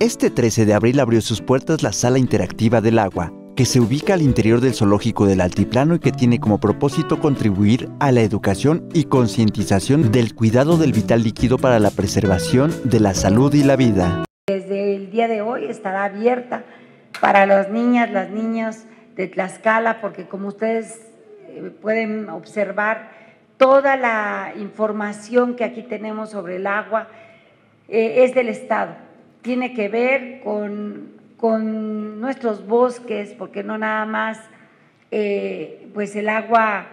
Este 13 de abril abrió sus puertas la Sala Interactiva del Agua, que se ubica al interior del zoológico del Altiplano y que tiene como propósito contribuir a la educación y concientización del cuidado del vital líquido para la preservación de la salud y la vida. Desde el día de hoy estará abierta para las niñas, las niños de Tlaxcala, porque como ustedes eh, pueden observar, toda la información que aquí tenemos sobre el agua eh, es del Estado. Tiene que ver con con nuestros bosques, porque no nada más eh, pues el agua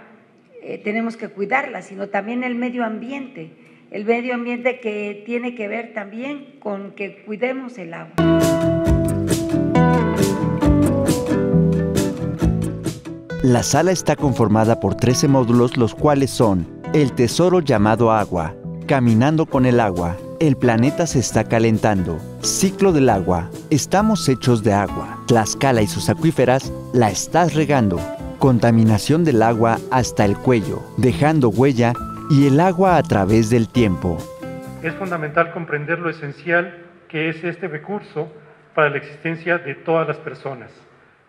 eh, tenemos que cuidarla, sino también el medio ambiente, el medio ambiente que tiene que ver también con que cuidemos el agua. La sala está conformada por 13 módulos, los cuales son el tesoro llamado agua, caminando con el agua, el planeta se está calentando. Ciclo del agua. Estamos hechos de agua. Tlaxcala y sus acuíferas la estás regando. Contaminación del agua hasta el cuello, dejando huella y el agua a través del tiempo. Es fundamental comprender lo esencial que es este recurso para la existencia de todas las personas,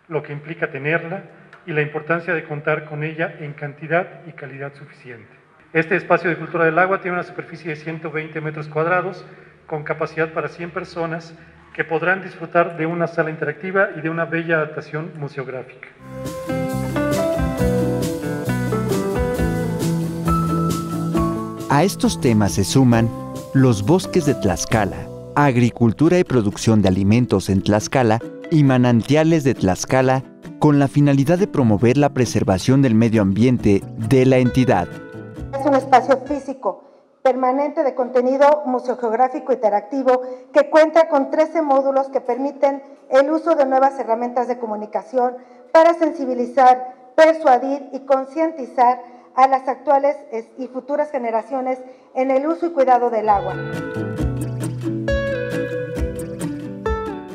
lo que implica tenerla y la importancia de contar con ella en cantidad y calidad suficiente. Este espacio de cultura del agua tiene una superficie de 120 metros cuadrados con capacidad para 100 personas que podrán disfrutar de una sala interactiva y de una bella adaptación museográfica. A estos temas se suman los bosques de Tlaxcala, agricultura y producción de alimentos en Tlaxcala y manantiales de Tlaxcala con la finalidad de promover la preservación del medio ambiente de la entidad es un espacio físico permanente de contenido museogeográfico interactivo que cuenta con 13 módulos que permiten el uso de nuevas herramientas de comunicación para sensibilizar, persuadir y concientizar a las actuales y futuras generaciones en el uso y cuidado del agua.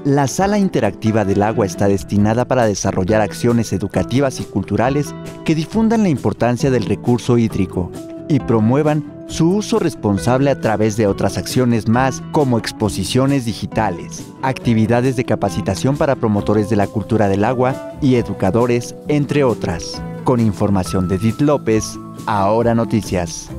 La sala interactiva del agua está destinada para desarrollar acciones educativas y culturales que difundan la importancia del recurso hídrico y promuevan su uso responsable a través de otras acciones más como exposiciones digitales, actividades de capacitación para promotores de la cultura del agua y educadores, entre otras. Con información de Edith López, Ahora Noticias.